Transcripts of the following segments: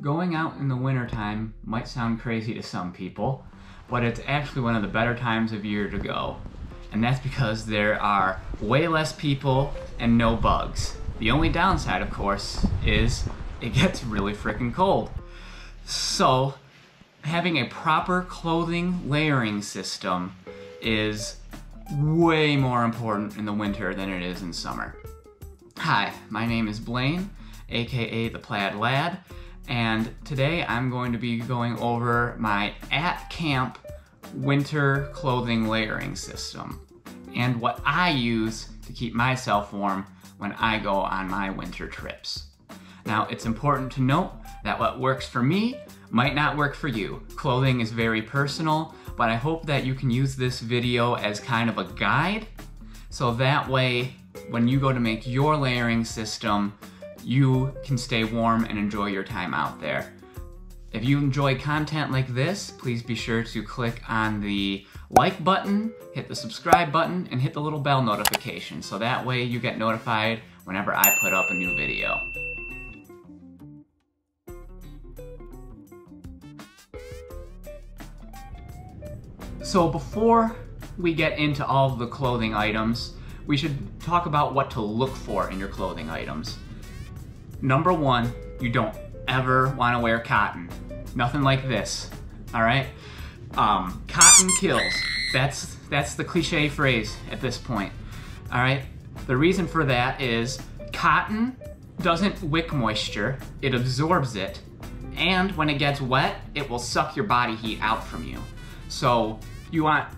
Going out in the wintertime might sound crazy to some people, but it's actually one of the better times of year to go. And that's because there are way less people and no bugs. The only downside, of course, is it gets really freaking cold. So, having a proper clothing layering system is way more important in the winter than it is in summer. Hi, my name is Blaine, aka the Plaid Lad, and today I'm going to be going over my at camp winter clothing layering system and what I use to keep myself warm when I go on my winter trips. Now, it's important to note that what works for me might not work for you. Clothing is very personal, but I hope that you can use this video as kind of a guide so that way when you go to make your layering system, you can stay warm and enjoy your time out there. If you enjoy content like this, please be sure to click on the like button, hit the subscribe button, and hit the little bell notification so that way you get notified whenever I put up a new video. So before we get into all the clothing items, we should talk about what to look for in your clothing items. Number one, you don't ever want to wear cotton. Nothing like this, all right? Um, cotton kills. That's that's the cliche phrase at this point, all right? The reason for that is cotton doesn't wick moisture, it absorbs it, and when it gets wet, it will suck your body heat out from you. So you want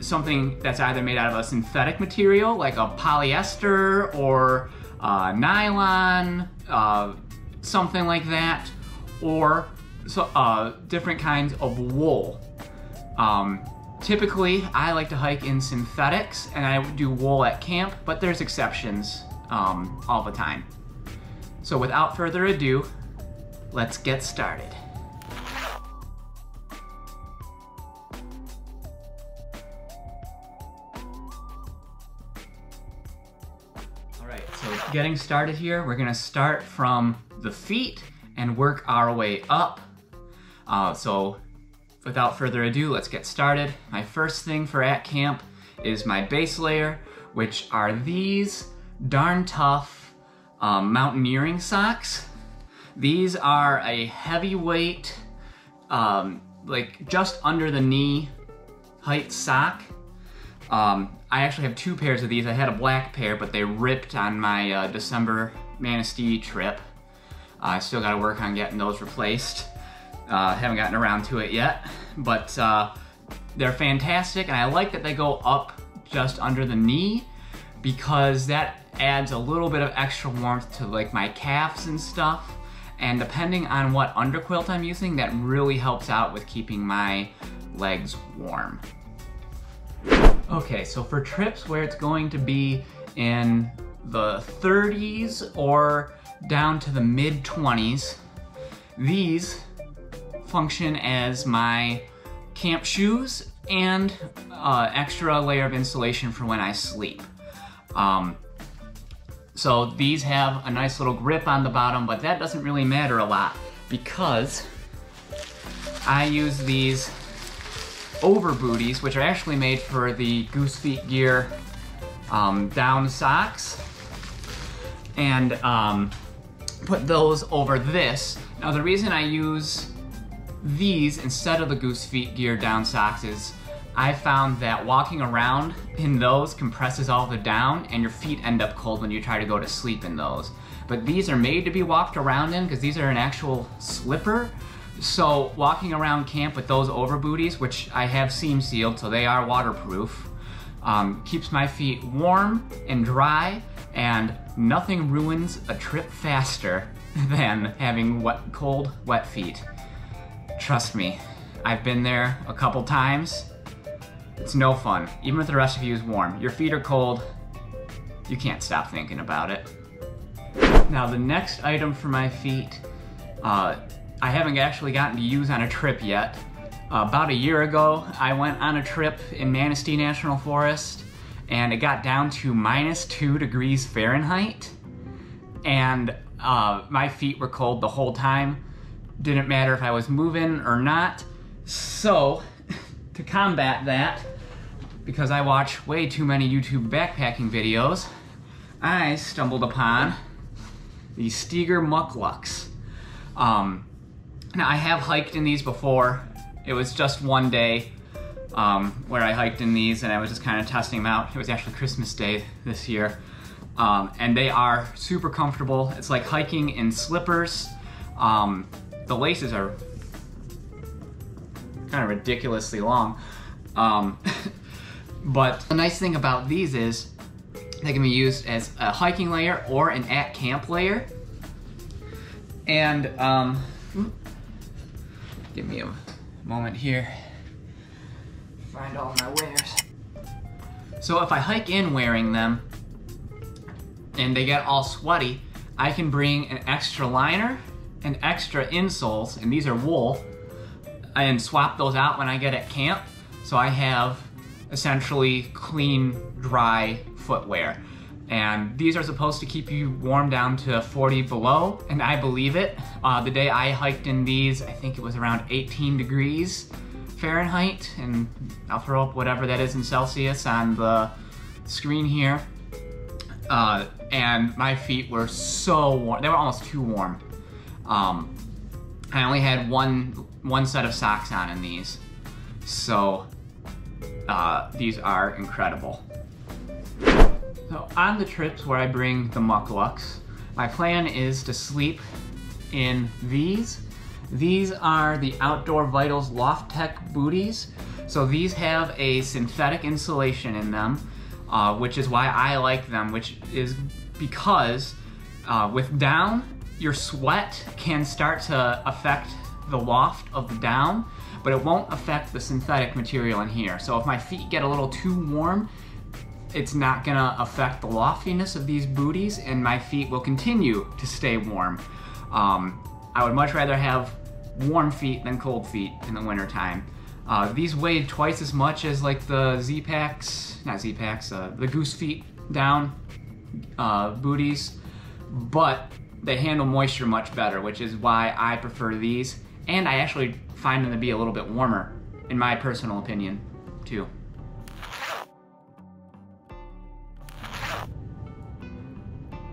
something that's either made out of a synthetic material like a polyester or uh, nylon, uh, something like that, or so, uh, different kinds of wool. Um, typically, I like to hike in synthetics and I do wool at camp, but there's exceptions um, all the time. So without further ado, let's get started. Getting started here, we're gonna start from the feet and work our way up. Uh, so without further ado, let's get started. My first thing for at camp is my base layer, which are these darn tough um, mountaineering socks. These are a heavyweight, um, like just under the knee height sock. Um, I actually have two pairs of these. I had a black pair, but they ripped on my uh, December Manistee trip. Uh, I still got to work on getting those replaced. Uh, haven't gotten around to it yet, but uh, they're fantastic, and I like that they go up just under the knee because that adds a little bit of extra warmth to like my calves and stuff. And depending on what underquilt I'm using, that really helps out with keeping my legs warm. Okay, so for trips where it's going to be in the 30s or down to the mid 20s, these function as my camp shoes and uh, extra layer of insulation for when I sleep. Um, so these have a nice little grip on the bottom, but that doesn't really matter a lot because I use these over booties, which are actually made for the Goose Feet Gear um, down socks. And um, put those over this. Now the reason I use these instead of the Goose Feet Gear down socks is I found that walking around in those compresses all the down and your feet end up cold when you try to go to sleep in those. But these are made to be walked around in because these are an actual slipper so walking around camp with those over booties, which I have seam sealed, so they are waterproof, um, keeps my feet warm and dry, and nothing ruins a trip faster than having wet, cold, wet feet. Trust me, I've been there a couple times. It's no fun, even if the rest of you is warm. Your feet are cold, you can't stop thinking about it. Now the next item for my feet uh, I haven't actually gotten to use on a trip yet. Uh, about a year ago, I went on a trip in Manistee National Forest and it got down to minus two degrees Fahrenheit. And uh, my feet were cold the whole time. Didn't matter if I was moving or not. So, to combat that, because I watch way too many YouTube backpacking videos, I stumbled upon the Steger Mukluks. Um, now, I have hiked in these before. It was just one day um, where I hiked in these and I was just kind of testing them out. It was actually Christmas Day this year. Um, and they are super comfortable. It's like hiking in slippers. Um, the laces are kind of ridiculously long. Um, but the nice thing about these is they can be used as a hiking layer or an at camp layer. And um, give me a moment here. Find all my wares. So if I hike in wearing them and they get all sweaty, I can bring an extra liner and extra insoles, and these are wool, and swap those out when I get at camp. So I have essentially clean, dry footwear. And these are supposed to keep you warm down to 40 below, and I believe it. Uh, the day I hiked in these, I think it was around 18 degrees Fahrenheit, and I'll throw up whatever that is in Celsius on the screen here. Uh, and my feet were so warm, they were almost too warm. Um, I only had one one set of socks on in these, so uh, these are incredible. So on the trips where I bring the mukluks, my plan is to sleep in these. These are the Outdoor Vitals LoftTek booties. So these have a synthetic insulation in them, uh, which is why I like them, which is because uh, with down, your sweat can start to affect the loft of the down, but it won't affect the synthetic material in here. So if my feet get a little too warm, it's not gonna affect the loftiness of these booties and my feet will continue to stay warm. Um, I would much rather have warm feet than cold feet in the wintertime. Uh, these weigh twice as much as like the Zpacks, not Zpacks, uh, the Goose Feet down uh, booties, but they handle moisture much better, which is why I prefer these. And I actually find them to be a little bit warmer, in my personal opinion, too.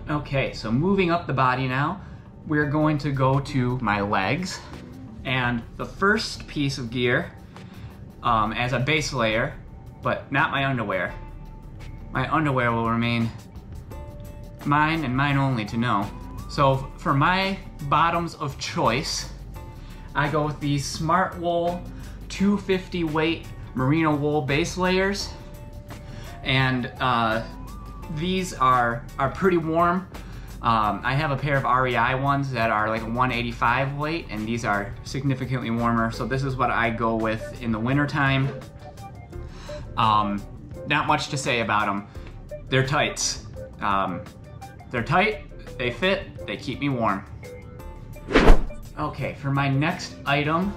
Okay, so moving up the body now, we're going to go to my legs. And the first piece of gear, um, as a base layer, but not my underwear. My underwear will remain mine and mine only to know. So for my bottoms of choice, I go with these Smartwool 250 weight merino wool base layers. And uh, these are, are pretty warm. Um, I have a pair of REI ones that are like 185 weight and these are significantly warmer. So this is what I go with in the wintertime. Um, not much to say about them. They're tights. Um, they're tight, they fit, they keep me warm. Okay, for my next item,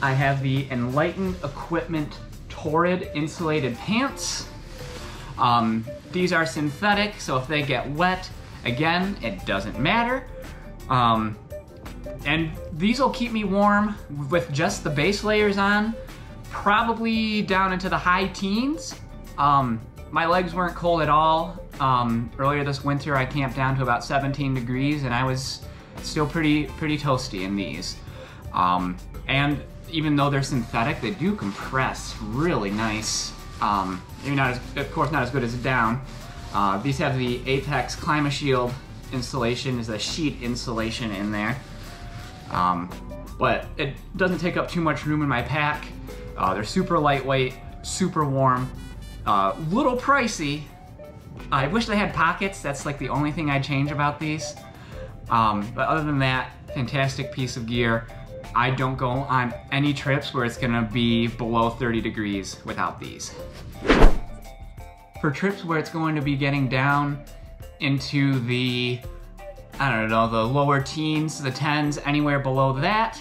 I have the Enlightened Equipment Torrid Insulated Pants. Um, these are synthetic, so if they get wet, again, it doesn't matter. Um, and these will keep me warm with just the base layers on, probably down into the high teens. Um, my legs weren't cold at all. Um, earlier this winter, I camped down to about 17 degrees, and I was still pretty pretty toasty in these. Um, and even though they're synthetic, they do compress really nice. Um, maybe not as, of course, not as good as down. Uh, these have the Apex ClimaShield insulation, is a sheet insulation in there. Um, but it doesn't take up too much room in my pack. Uh, they're super lightweight, super warm, uh, little pricey. I wish they had pockets. That's like the only thing I'd change about these. Um, but other than that, fantastic piece of gear. I don't go on any trips where it's gonna be below 30 degrees without these. For trips where it's going to be getting down into the, I don't know, the lower teens, the tens, anywhere below that,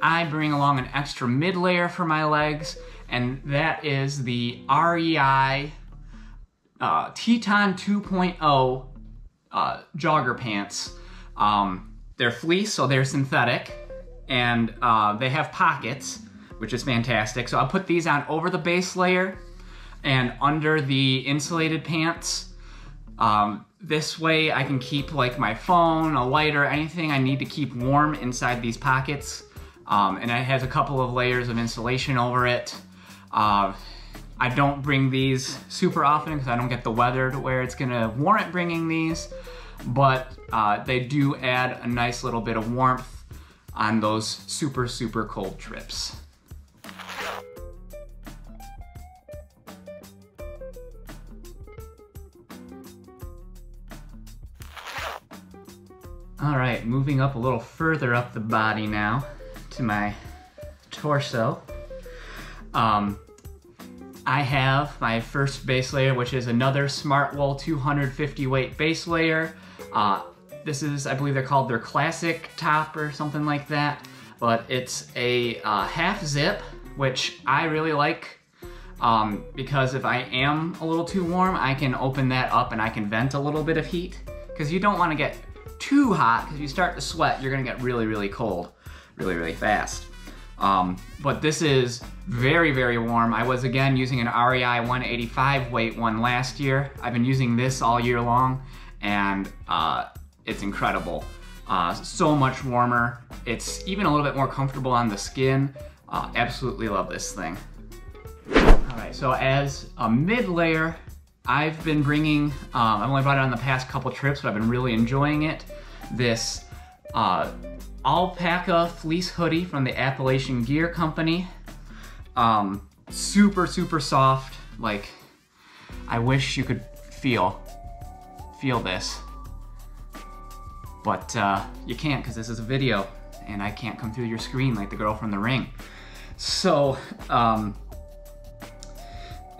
I bring along an extra mid layer for my legs, and that is the REI uh, Teton 2.0 uh, jogger pants. Um, they're fleece, so they're synthetic, and uh, they have pockets, which is fantastic. So I'll put these on over the base layer and under the insulated pants. Um, this way I can keep like my phone, a lighter, anything I need to keep warm inside these pockets. Um, and it has a couple of layers of insulation over it. Uh, I don't bring these super often because I don't get the weather to where it's gonna warrant bringing these, but uh, they do add a nice little bit of warmth on those super, super cold trips. All right, moving up a little further up the body now to my torso. Um, I have my first base layer, which is another Smartwool 250 weight base layer. Uh, this is, I believe they're called their classic top or something like that, but it's a uh, half zip, which I really like um, because if I am a little too warm, I can open that up and I can vent a little bit of heat because you don't want to get too hot because you start to sweat, you're gonna get really, really cold really, really fast. Um, but this is very, very warm. I was again using an REI 185 weight one last year. I've been using this all year long and uh, it's incredible. Uh, so much warmer. It's even a little bit more comfortable on the skin. Uh, absolutely love this thing. All right, so as a mid layer, I've been bringing, um, I've only brought it on the past couple trips, but I've been really enjoying it. This uh, alpaca fleece hoodie from the Appalachian Gear Company. Um, super, super soft. Like, I wish you could feel, feel this. But uh, you can't because this is a video and I can't come through your screen like the girl from the ring. So, um,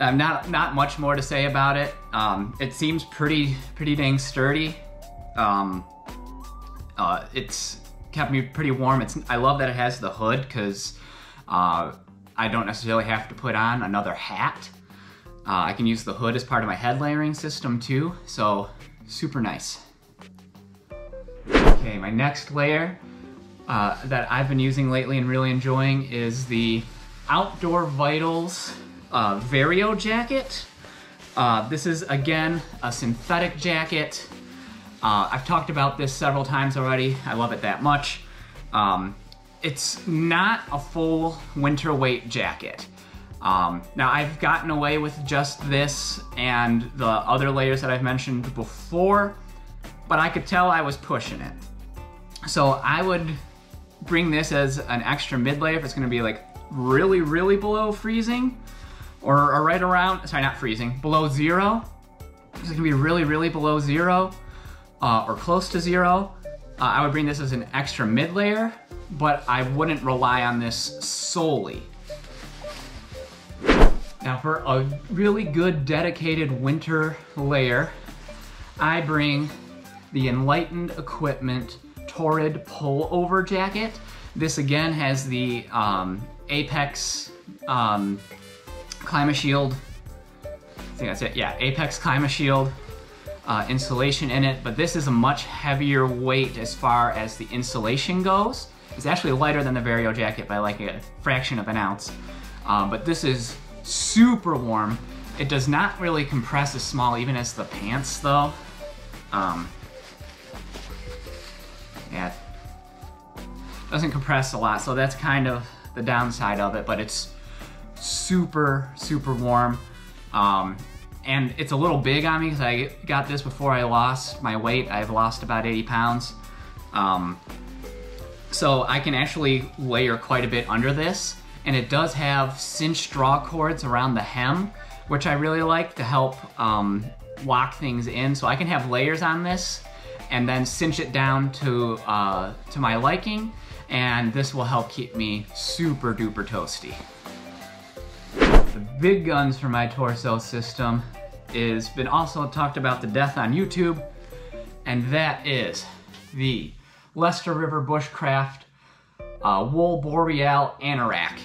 uh, not not much more to say about it. Um, it seems pretty pretty dang sturdy. Um, uh, it's kept me pretty warm. It's I love that it has the hood because uh, I don't necessarily have to put on another hat. Uh, I can use the hood as part of my head layering system too, so super nice. Okay, my next layer uh, that I've been using lately and really enjoying is the Outdoor Vitals uh, Vario jacket. Uh, this is, again, a synthetic jacket. Uh, I've talked about this several times already. I love it that much. Um, it's not a full winter weight jacket. Um, now I've gotten away with just this and the other layers that I've mentioned before, but I could tell I was pushing it. So I would bring this as an extra mid layer if it's gonna be like really, really below freezing or, or right around, sorry, not freezing, below zero. It's gonna be really, really below zero uh, or close to zero. Uh, I would bring this as an extra mid layer, but I wouldn't rely on this solely. Now for a really good dedicated winter layer, I bring the Enlightened Equipment Torrid Pullover Jacket. This again has the um, Apex um, Climashield. I think that's it. Yeah, Apex Climashield uh, insulation in it, but this is a much heavier weight as far as the insulation goes. It's actually lighter than the Vario jacket by like a fraction of an ounce. Um, but this is super warm. It does not really compress as small even as the pants though. Um, yeah, doesn't compress a lot, so that's kind of the downside of it, but it's super, super warm. Um, and it's a little big on me because I got this before I lost my weight. I've lost about 80 pounds. Um, so I can actually layer quite a bit under this. And it does have cinched draw cords around the hem, which I really like to help um, lock things in. So I can have layers on this and then cinch it down to, uh, to my liking. And this will help keep me super duper toasty. The big guns for my torso system is been also talked about to death on YouTube, and that is the Lester River Bushcraft uh, Wool Boreal Anorak.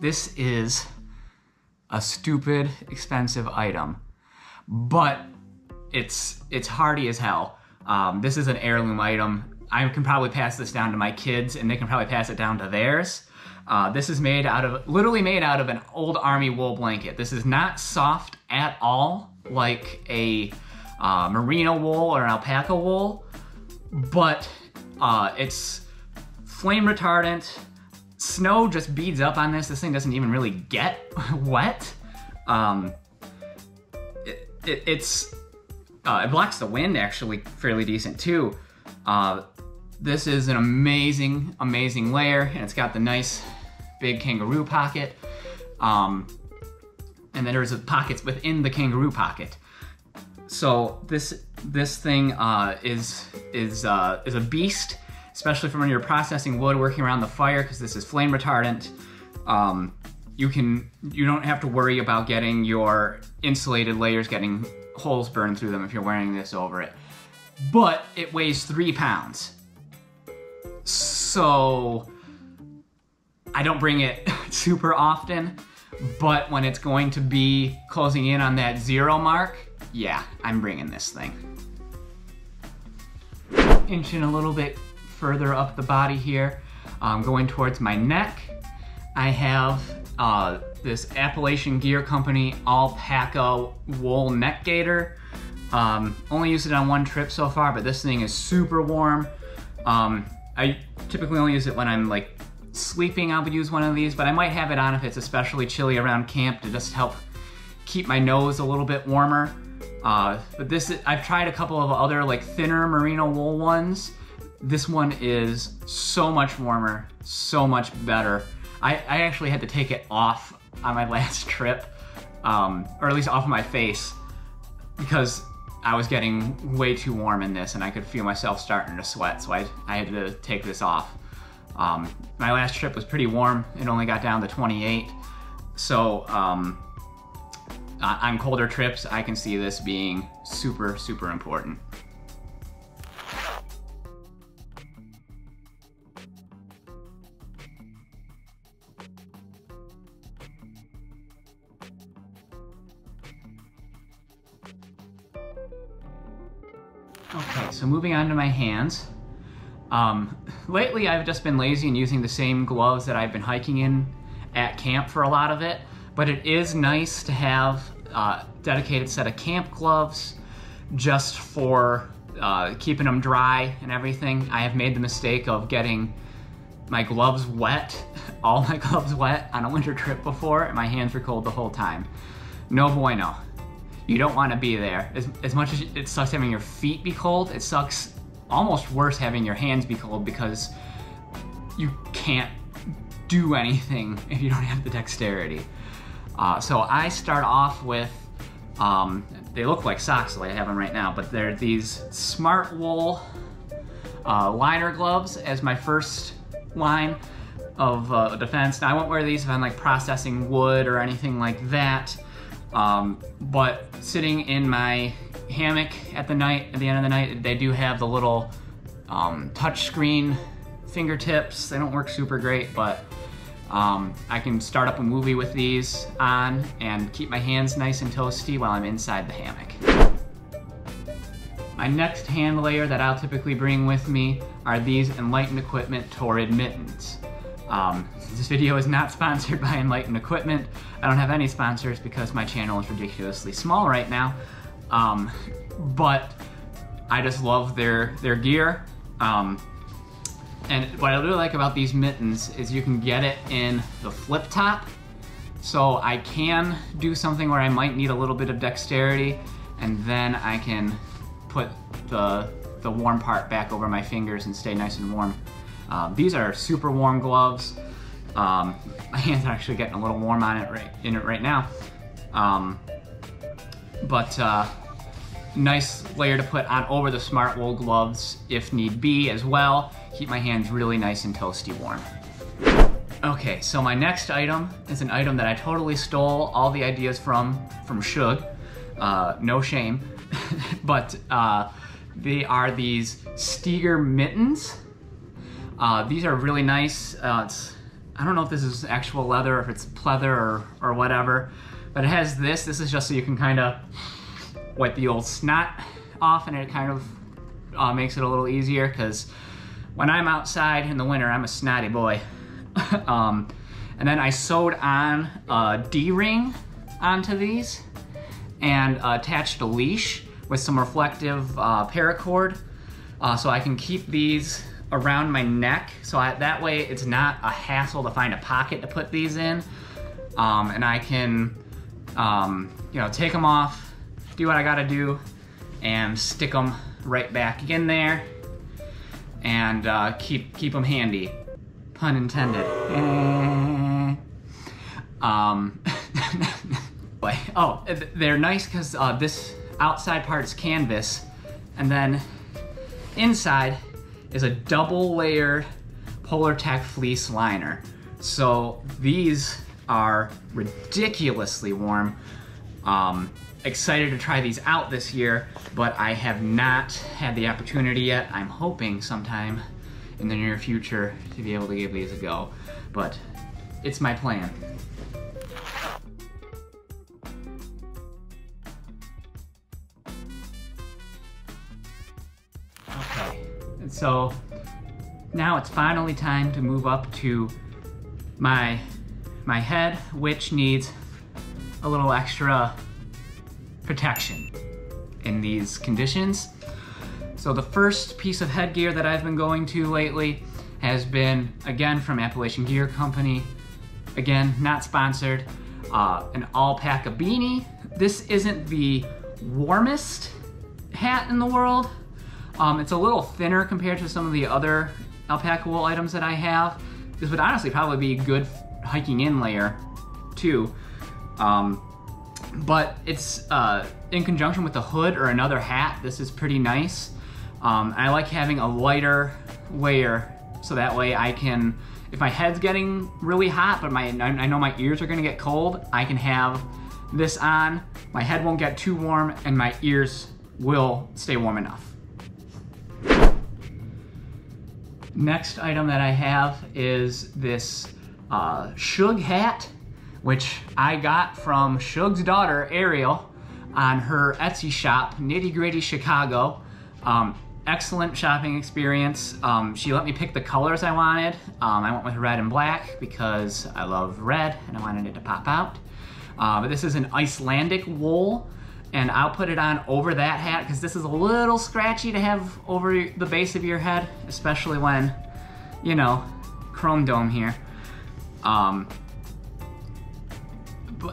This is a stupid expensive item, but it's it's hardy as hell. Um, this is an heirloom item. I can probably pass this down to my kids and they can probably pass it down to theirs. Uh, this is made out of, literally made out of an old army wool blanket. This is not soft at all like a uh, merino wool or an alpaca wool, but uh, it's flame retardant. Snow just beads up on this. This thing doesn't even really get wet. Um, it, it, it's uh, it blocks the wind actually fairly decent too. Uh, this is an amazing, amazing layer, and it's got the nice big kangaroo pocket. Um, and then there's a pockets within the kangaroo pocket. So this this thing uh, is is uh, is a beast, especially for when you're processing wood, working around the fire, because this is flame retardant. Um, you can you don't have to worry about getting your insulated layers getting holes burn through them if you're wearing this over it. But it weighs three pounds. So I don't bring it super often, but when it's going to be closing in on that zero mark, yeah, I'm bringing this thing. Inching a little bit further up the body here, um, going towards my neck, I have uh, this Appalachian Gear Company alpaca wool neck gaiter. Um, only used it on one trip so far, but this thing is super warm. Um, I typically only use it when I'm like sleeping, I would use one of these, but I might have it on if it's especially chilly around camp to just help keep my nose a little bit warmer. Uh, but this, I've tried a couple of other like thinner merino wool ones. This one is so much warmer, so much better. I, I actually had to take it off on my last trip, um, or at least off of my face, because I was getting way too warm in this and I could feel myself starting to sweat, so I, I had to take this off. Um, my last trip was pretty warm, it only got down to 28, so um, on colder trips, I can see this being super, super important. Moving on to my hands. Um, lately I've just been lazy and using the same gloves that I've been hiking in at camp for a lot of it, but it is nice to have a dedicated set of camp gloves just for uh, keeping them dry and everything. I have made the mistake of getting my gloves wet, all my gloves wet on a winter trip before, and my hands were cold the whole time. No bueno you don't want to be there. As, as much as it sucks having your feet be cold, it sucks almost worse having your hands be cold because you can't do anything if you don't have the dexterity. Uh, so I start off with, um, they look like socks like I have them right now, but they're these Smartwool uh, liner gloves as my first line of uh, defense. Now I won't wear these if I'm like processing wood or anything like that. Um, but sitting in my hammock at the night, at the end of the night, they do have the little um, touch screen fingertips. They don't work super great, but um, I can start up a movie with these on and keep my hands nice and toasty while I'm inside the hammock. My next hand layer that I'll typically bring with me are these Enlightened Equipment Torrid Mittens. Um, this video is not sponsored by Enlightened Equipment. I don't have any sponsors because my channel is ridiculously small right now. Um, but I just love their, their gear. Um, and what I really like about these mittens is you can get it in the flip top. So I can do something where I might need a little bit of dexterity and then I can put the, the warm part back over my fingers and stay nice and warm. Um, these are super warm gloves. Um, my hands are actually getting a little warm on it right in it right now. Um, but uh, nice layer to put on over the Smartwool gloves if need be as well. Keep my hands really nice and toasty warm. Okay, so my next item is an item that I totally stole all the ideas from from Shug. Uh, no shame, but uh, they are these Steger mittens. Uh, these are really nice. Uh, I don't know if this is actual leather, or if it's pleather or, or whatever, but it has this. This is just so you can kind of wipe the old snot off and it kind of uh, makes it a little easier because when I'm outside in the winter, I'm a snotty boy. um, and then I sewed on a D-ring onto these and attached a leash with some reflective uh, paracord uh, so I can keep these around my neck. So I, that way it's not a hassle to find a pocket to put these in. Um, and I can, um, you know, take them off, do what I gotta do, and stick them right back in there and uh, keep, keep them handy. Pun intended. um, oh, they're nice because uh, this outside part is canvas and then inside is a double layered Polartec fleece liner. So these are ridiculously warm. Um, excited to try these out this year, but I have not had the opportunity yet. I'm hoping sometime in the near future to be able to give these a go, but it's my plan. So now it's finally time to move up to my my head, which needs a little extra protection in these conditions. So the first piece of headgear that I've been going to lately has been, again, from Appalachian Gear Company. Again, not sponsored. Uh, an alpaca beanie. This isn't the warmest hat in the world. Um, it's a little thinner compared to some of the other alpaca wool items that I have. This would honestly probably be a good hiking in layer too. Um, but it's uh, in conjunction with the hood or another hat. This is pretty nice. Um, I like having a lighter layer so that way I can, if my head's getting really hot, but my I know my ears are gonna get cold, I can have this on, my head won't get too warm, and my ears will stay warm enough. Next item that I have is this uh, Shug hat, which I got from Shug's daughter, Ariel, on her Etsy shop, Nitty Gritty Chicago. Um, excellent shopping experience. Um, she let me pick the colors I wanted. Um, I went with red and black because I love red and I wanted it to pop out. Uh, but this is an Icelandic wool and I'll put it on over that hat because this is a little scratchy to have over the base of your head, especially when, you know, chrome dome here. Um,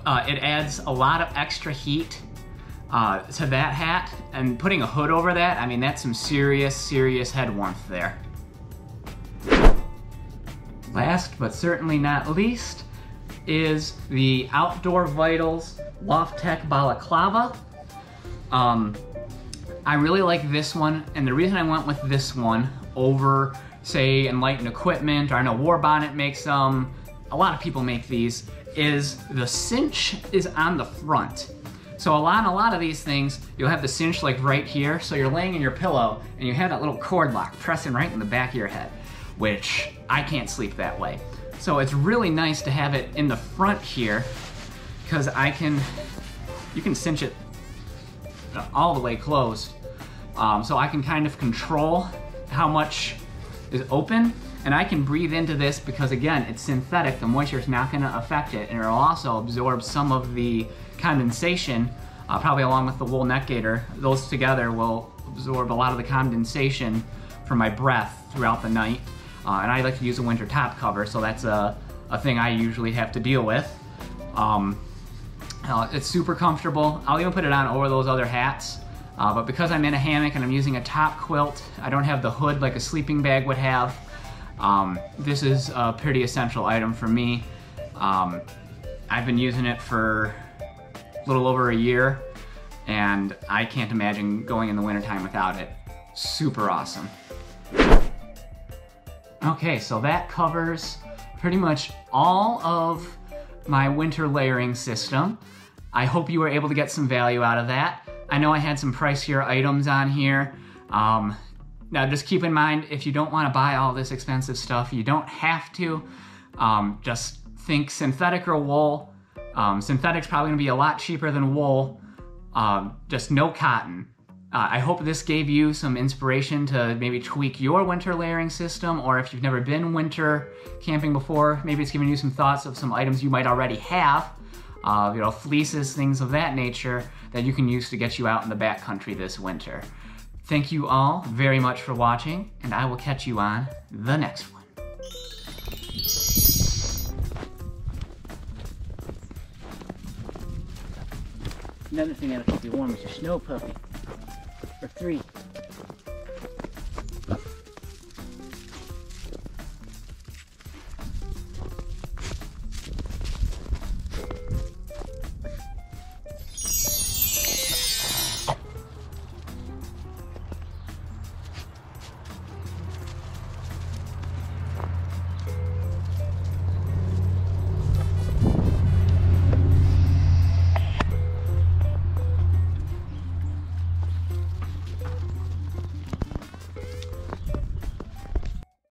uh, it adds a lot of extra heat uh, to that hat, and putting a hood over that, I mean, that's some serious, serious head warmth there. Last but certainly not least is the Outdoor Vitals LoftTek Balaclava. Um, I really like this one, and the reason I went with this one over, say, Enlightened Equipment, or I know Warbonnet makes them, a lot of people make these, is the cinch is on the front. So a lot a lot of these things, you'll have the cinch like right here, so you're laying in your pillow and you have that little cord lock pressing right in the back of your head, which I can't sleep that way. So it's really nice to have it in the front here, because I can, you can cinch it all the way closed. Um, so I can kind of control how much is open and I can breathe into this because again, it's synthetic, the moisture is not gonna affect it and it'll also absorb some of the condensation, uh, probably along with the wool neck gaiter. Those together will absorb a lot of the condensation from my breath throughout the night. Uh, and I like to use a winter top cover, so that's a, a thing I usually have to deal with. Um, uh, it's super comfortable. I'll even put it on over those other hats. Uh, but because I'm in a hammock and I'm using a top quilt, I don't have the hood like a sleeping bag would have. Um, this is a pretty essential item for me. Um, I've been using it for a little over a year and I can't imagine going in the wintertime without it. Super awesome. Okay, so that covers pretty much all of my winter layering system. I hope you were able to get some value out of that. I know I had some pricier items on here. Um, now just keep in mind, if you don't wanna buy all this expensive stuff, you don't have to. Um, just think synthetic or wool. Um, synthetic's probably gonna be a lot cheaper than wool. Um, just no cotton. Uh, I hope this gave you some inspiration to maybe tweak your winter layering system, or if you've never been winter camping before, maybe it's giving you some thoughts of some items you might already have, uh, you know, fleeces, things of that nature that you can use to get you out in the backcountry this winter. Thank you all very much for watching, and I will catch you on the next one. Another thing that'll keep you warm is your snow puppy. For three.